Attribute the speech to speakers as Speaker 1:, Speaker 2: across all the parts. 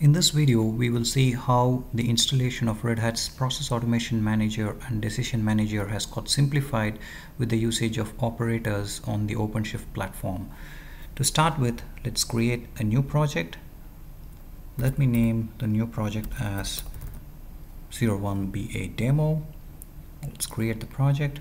Speaker 1: In this video, we will see how the installation of Red Hat's Process Automation Manager and Decision Manager has got simplified with the usage of operators on the OpenShift platform. To start with, let's create a new project. Let me name the new project as 01BA demo. Let's create the project.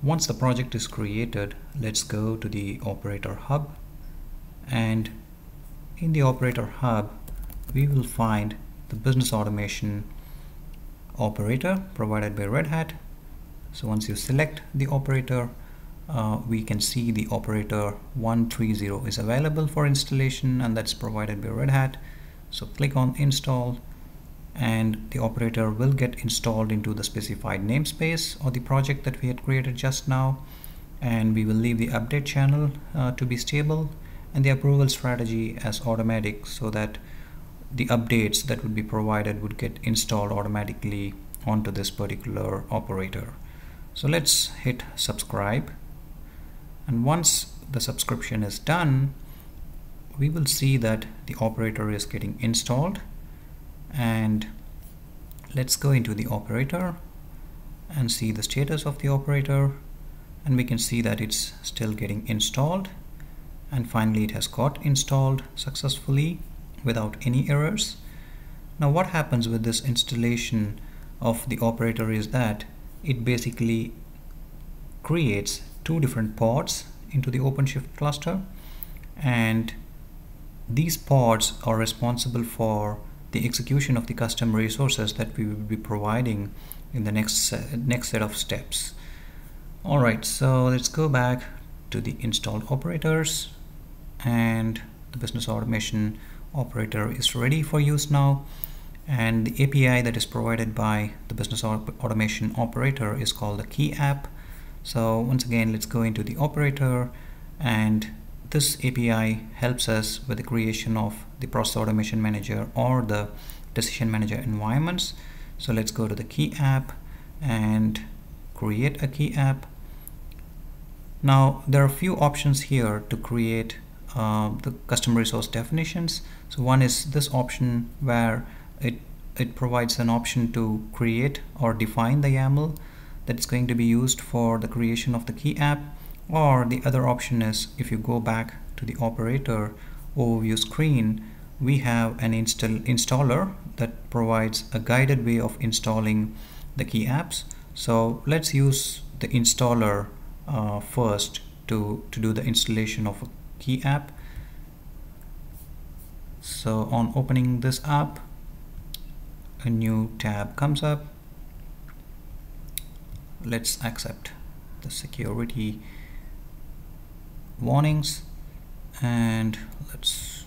Speaker 1: Once the project is created, let's go to the operator hub and in the operator hub we will find the business automation operator provided by Red Hat. So once you select the operator, uh, we can see the operator 130 is available for installation and that's provided by Red Hat. So click on install and the operator will get installed into the specified namespace or the project that we had created just now and we will leave the update channel uh, to be stable and the approval strategy as automatic so that the updates that would be provided would get installed automatically onto this particular operator. So let's hit subscribe. And once the subscription is done we will see that the operator is getting installed. And let's go into the operator and see the status of the operator. And we can see that it's still getting installed. And finally it has got installed successfully without any errors. Now what happens with this installation of the operator is that it basically creates two different pods into the OpenShift cluster and these pods are responsible for the execution of the custom resources that we will be providing in the next next set of steps. Alright, so let's go back to the installed operators and the business automation operator is ready for use now. And the API that is provided by the business automation operator is called the KieApp. So once again let's go into the operator. And this API helps us with the creation of the process automation manager or the decision manager environments. So let's go to the KieApp and create a KieApp. Now there are a few options here to create uh, the custom resource definitions. So one is this option where it it provides an option to create or define the YAML that's going to be used for the creation of the KieApp. Or the other option is if you go back to the operator overview screen we have an install installer that provides a guided way of installing the KieApps. So let's use the installer uh, first to to do the installation of a KieApp so on opening this app a new tab comes up. Let's accept the security warnings and let's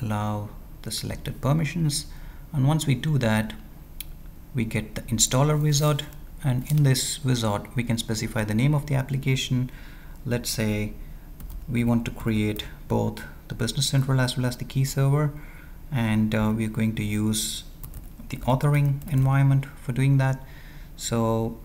Speaker 1: allow the selected permissions. And once we do that we get the installer wizard. And in this wizard we can specify the name of the application. Let's say we want to create both the business central as well as the KIE server and uh, we're going to use the authoring environment for doing that. So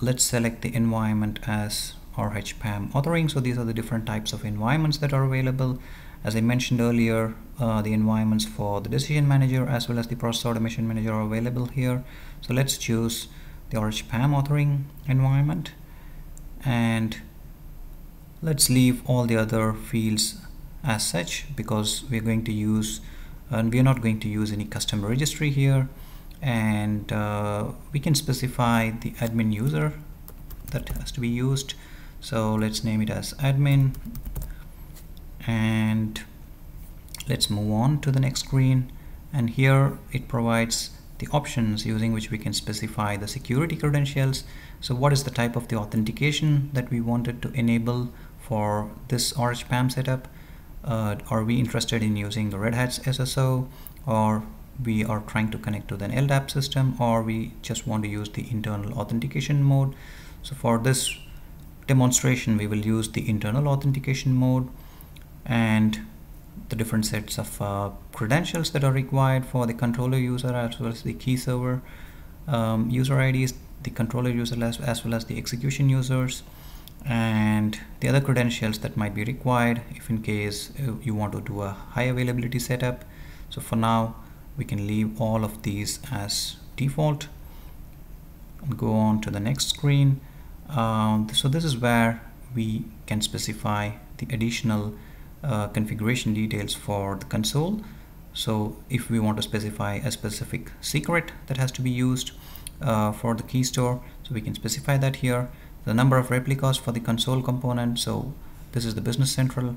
Speaker 1: let's select the environment as RHPAM authoring. So these are the different types of environments that are available. As I mentioned earlier uh, the environments for the decision manager as well as the process automation manager are available here. So let's choose the RHPAM authoring environment and let's leave all the other fields as such because we're going to use and we're not going to use any custom registry here. And uh, we can specify the admin user that has to be used. So let's name it as admin. And let's move on to the next screen. And here it provides the options using which we can specify the security credentials. So what is the type of the authentication that we wanted to enable for this RHPAM setup? Uh, are we interested in using the Red Hat's SSO or we are trying to connect to an LDAP system or we just want to use the internal authentication mode. So for this demonstration we will use the internal authentication mode and the different sets of uh, credentials that are required for the controller user as well as the KIE server um, user IDs, the controller user as, as well as the execution users and the other credentials that might be required if in case uh, you want to do a high availability setup. So for now we can leave all of these as default and go on to the next screen. Um, so this is where we can specify the additional uh, configuration details for the console. So if we want to specify a specific secret that has to be used uh, for the key store so we can specify that here the number of replicas for the console component so this is the business central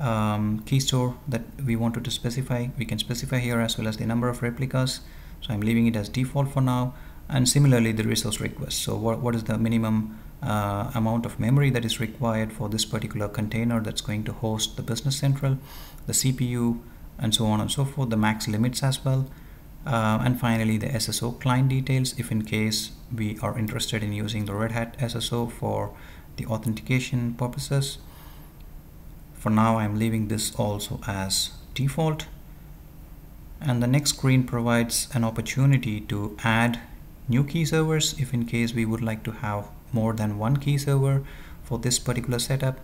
Speaker 1: um, key store that we wanted to specify. We can specify here as well as the number of replicas so I'm leaving it as default for now. And similarly the resource request. So what, what is the minimum uh, amount of memory that is required for this particular container that's going to host the business central the CPU and so on and so forth the max limits as well uh, and finally the SSO client details if in case we are interested in using the Red Hat SSO for the authentication purposes. For now I'm leaving this also as default. And the next screen provides an opportunity to add new KIE servers if in case we would like to have more than one KIE server for this particular setup.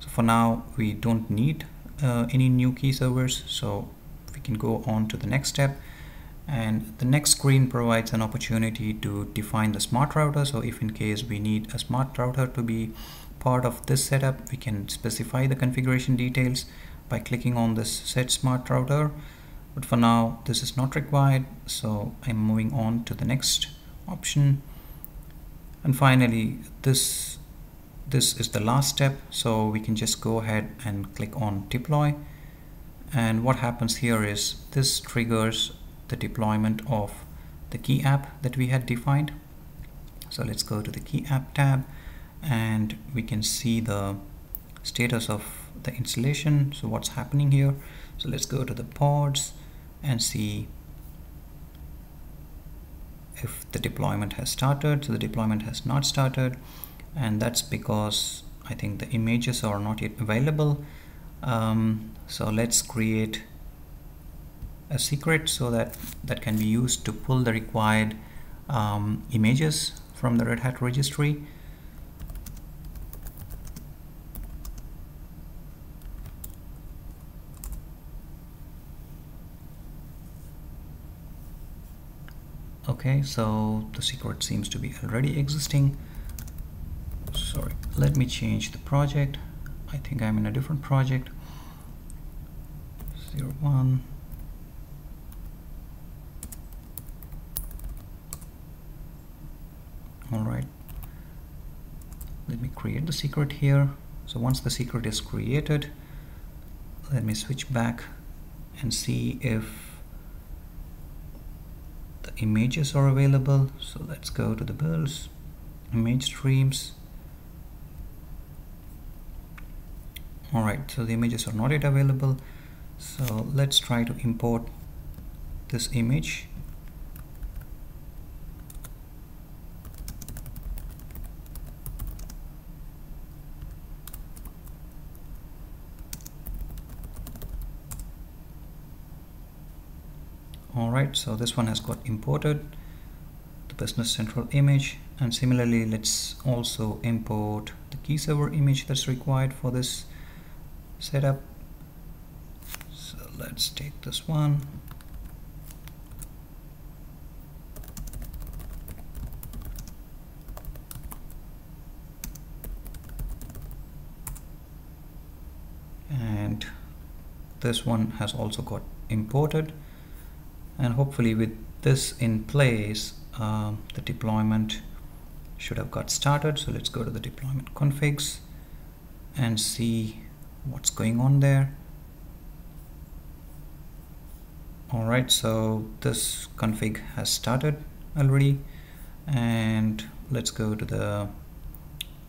Speaker 1: So for now we don't need uh, any new KIE servers so we can go on to the next step and the next screen provides an opportunity to define the smart router. So if in case we need a smart router to be part of this setup we can specify the configuration details by clicking on this set smart router. But for now this is not required. So I'm moving on to the next option. And finally this this is the last step. So we can just go ahead and click on deploy. And what happens here is this triggers the deployment of the KieApp that we had defined. So let's go to the KieApp tab and we can see the status of the installation. So what's happening here? So let's go to the pods and see if the deployment has started. So the deployment has not started and that's because I think the images are not yet available. Um, so let's create a secret so that that can be used to pull the required um, images from the Red Hat registry. Okay so the secret seems to be already existing. Sorry let me change the project. I think I'm in a different project. Zero one all right let me create the secret here. So once the secret is created let me switch back and see if the images are available. So let's go to the builds image streams. Alright so the images are not yet available. So let's try to import this image alright so this one has got imported the business central image and similarly let's also import the KIE server image that's required for this setup. So let's take this one. And this one has also got imported and hopefully with this in place uh, the deployment should have got started. So let's go to the deployment configs and see what's going on there. Alright so this config has started already. And let's go to the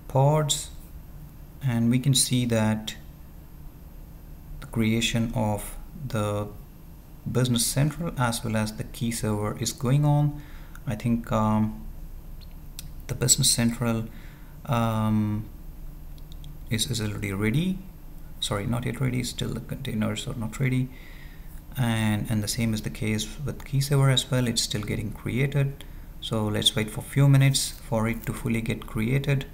Speaker 1: pods. And we can see that the creation of the business central as well as the KIE server is going on. I think um, the business central um, is, is already ready. Sorry not yet ready still the containers are not ready. And and the same is the case with KIE server as well it's still getting created. So let's wait for few minutes for it to fully get created.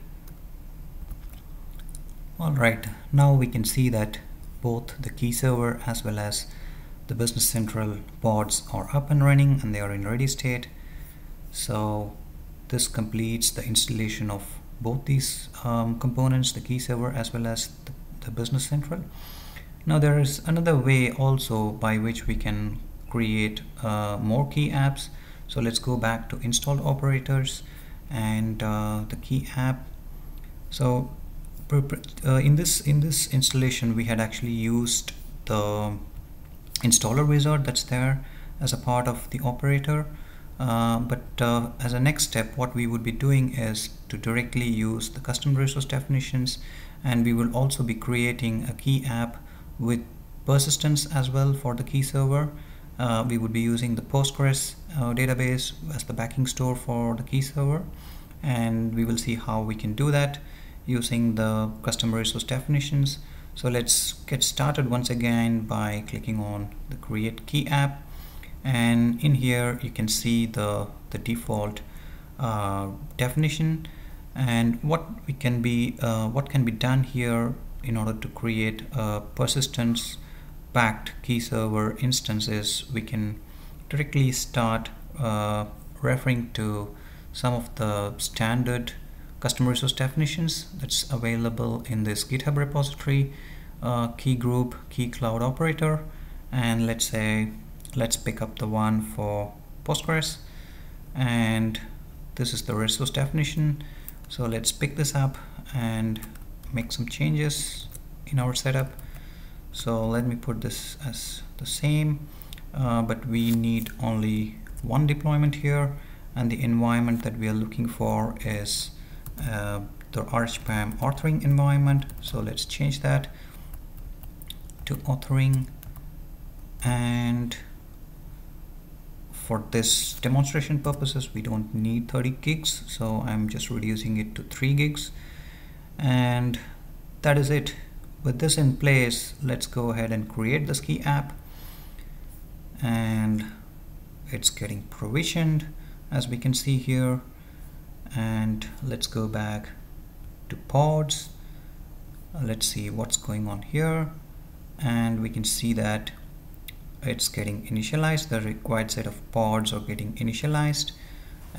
Speaker 1: Alright, now we can see that both the KIE server as well as the Business Central pods are up and running and they are in ready state. So this completes the installation of both these um, components, the KIE server as well as the, Business Central. Now there is another way also by which we can create uh, more KieApps. So let's go back to installed operators and uh, the key app. So uh, in this in this installation we had actually used the installer wizard that's there as a part of the operator. Uh, but uh, as a next step what we would be doing is to directly use the custom resource definitions and we will also be creating a KieApp with persistence as well for the KIE server. Uh, we would be using the Postgres uh, database as the backing store for the KIE server and we will see how we can do that using the custom resource definitions so let's get started once again by clicking on the create KieApp. And in here you can see the the default uh, definition. And what we can be uh, what can be done here in order to create a persistence backed KIE server instances we can directly start uh, referring to some of the standard custom resource definitions that's available in this github repository uh, key group key cloud operator and let's say let's pick up the one for Postgres. And this is the resource definition. So let's pick this up and make some changes in our setup. So let me put this as the same uh, but we need only one deployment here and the environment that we are looking for is uh, the RHPAM authoring environment. So let's change that to authoring. And for this demonstration purposes we don't need 30 gigs. So I'm just reducing it to 3 gigs. And that is it. With this in place let's go ahead and create the ski app. And it's getting provisioned as we can see here and let's go back to pods. Let's see what's going on here. And we can see that it's getting initialized. The required set of pods are getting initialized.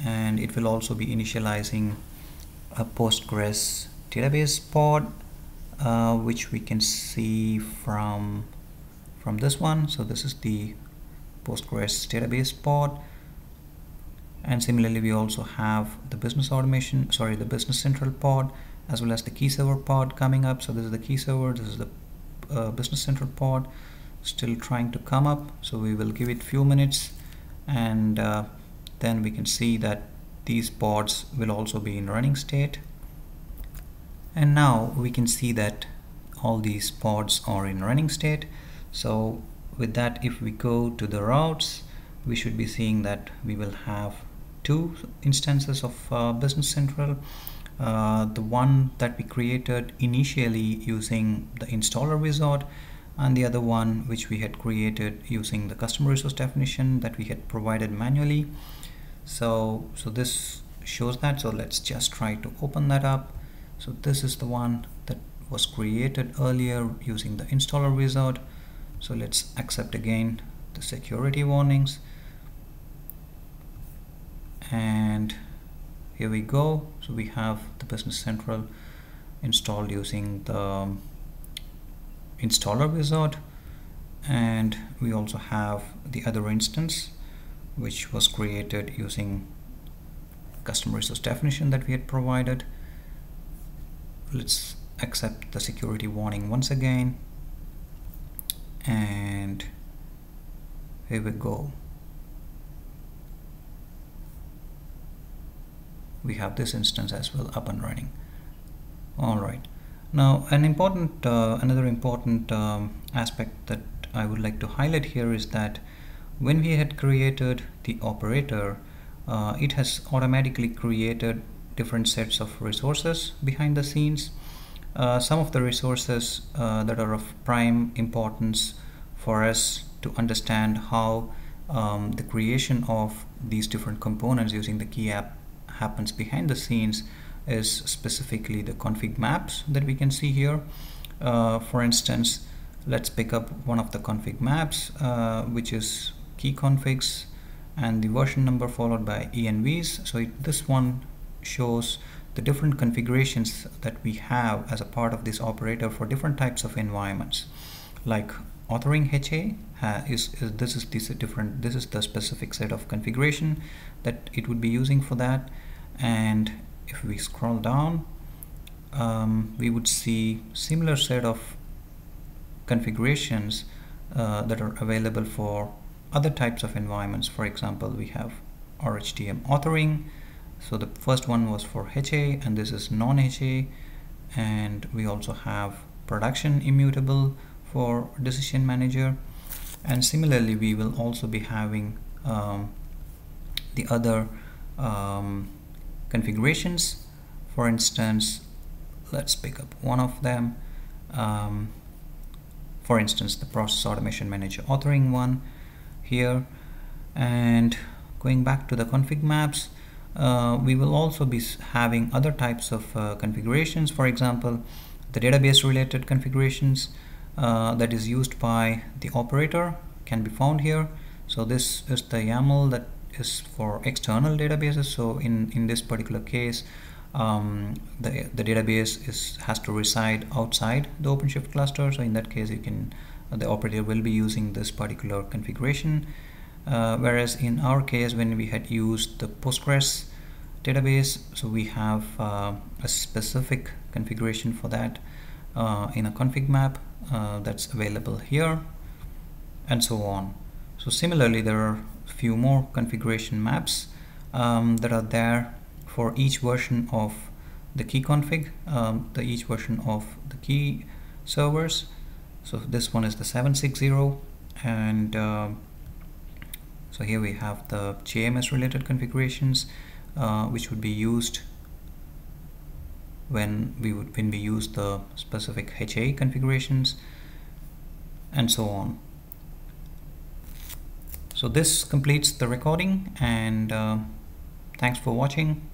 Speaker 1: And it will also be initializing a Postgres database pod uh, which we can see from from this one. So this is the Postgres database pod and similarly we also have the business automation sorry the business central pod as well as the KIE server pod coming up. So this is the KIE server this is the uh, business central pod still trying to come up. So we will give it few minutes and uh, then we can see that these pods will also be in running state. And now we can see that all these pods are in running state. So with that if we go to the routes we should be seeing that we will have two instances of uh, business central. Uh, the one that we created initially using the installer wizard and the other one which we had created using the custom resource definition that we had provided manually. So so this shows that. So let's just try to open that up. So this is the one that was created earlier using the installer wizard so let's accept again the security warnings and here we go. So we have the business central installed using the installer wizard. And we also have the other instance which was created using custom resource definition that we had provided. Let's accept the security warning once again. And here we go we have this instance as well up and running. All right. Now an important uh, another important um, aspect that I would like to highlight here is that when we had created the operator uh, it has automatically created different sets of resources behind the scenes. Uh, some of the resources uh, that are of prime importance for us to understand how um, the creation of these different components using the KieApp happens behind the scenes is specifically the config maps that we can see here. Uh, for instance, let's pick up one of the config maps, uh, which is key configs and the version number followed by envs. So it, this one shows the different configurations that we have as a part of this operator for different types of environments like authoring HA is, is, this is this different this is the specific set of configuration that it would be using for that and if we scroll down um, we would see similar set of configurations uh, that are available for other types of environments. For example we have RHDM authoring. So the first one was for HA and this is non-HA and we also have production immutable for decision manager. And similarly we will also be having um, the other um, configurations. For instance let's pick up one of them. Um, for instance the process automation manager authoring one here. And going back to the config maps uh, we will also be having other types of uh, configurations. For example the database related configurations uh, that is used by the operator can be found here. So this is the YAML that is for external databases. So in in this particular case um, the, the database is has to reside outside the OpenShift cluster. So in that case you can the operator will be using this particular configuration. Uh, whereas in our case when we had used the Postgres database so we have uh, a specific configuration for that uh, in a config map uh, that's available here and so on. So similarly there are few more configuration maps um, that are there for each version of the key config um, the each version of the KIE servers. So this one is the 760 and uh, so here we have the JMS related configurations uh, which would be used when we would when we use the specific HA configurations and so on so this completes the recording and uh, thanks for watching